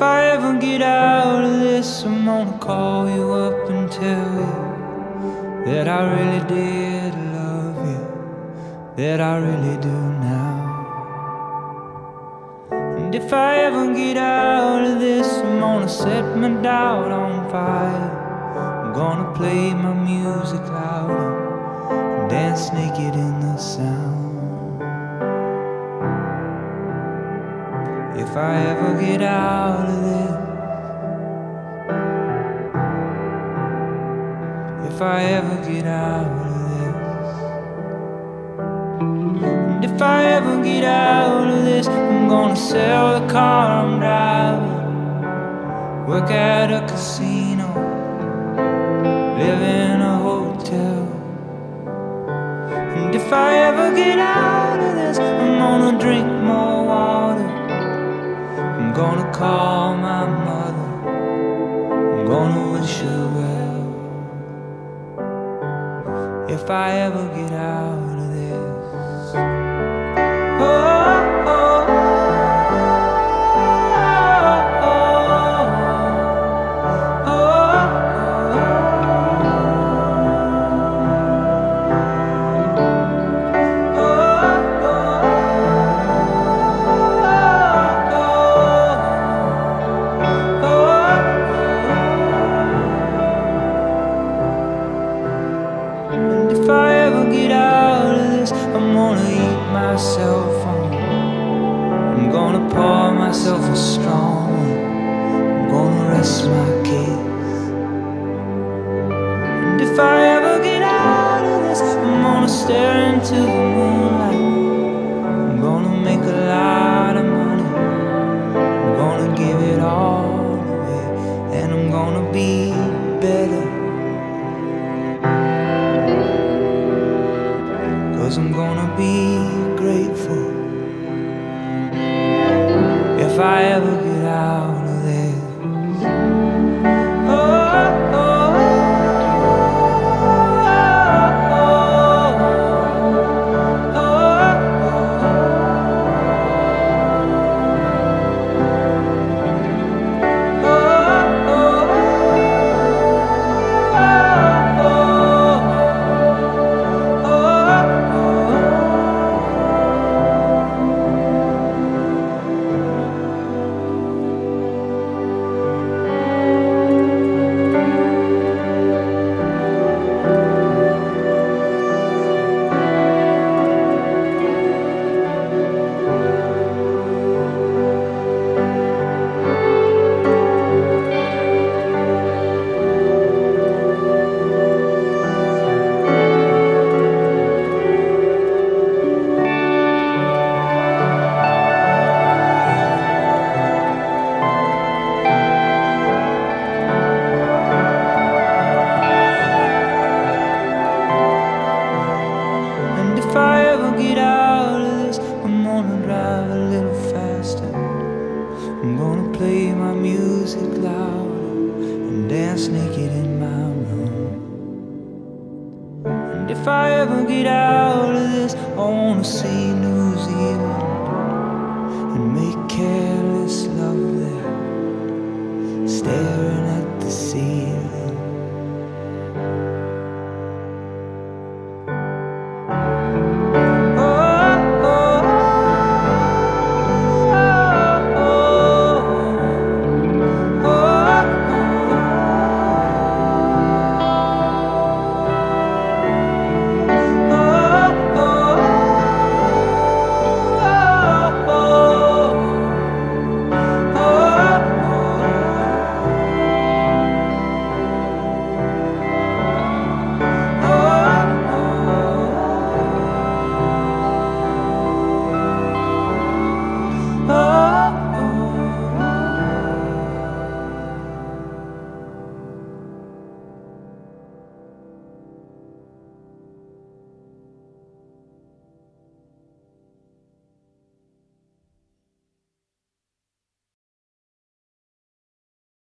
I ever get out of this, I'm gonna call you up and tell you that I really did love you, that I really do now. And if I ever get out of this, I'm gonna set my doubt on fire. I'm gonna play my music louder and dance naked in the If I ever get out of this, if I ever get out of this, and if I ever get out of this, I'm gonna sell the car I'm driving, work at a casino, live in a hotel. And if I ever get out of this, I'm gonna drink. I'm gonna call my mother. I'm gonna wish her well. If I ever get out myself on. I'm gonna pour myself a strong. I'm gonna rest my case. And if I ever get out of this, I'm gonna stare into Cause I'm gonna be grateful. If I ever and naked in my room. And if I ever get out of this, I wanna see New Zealand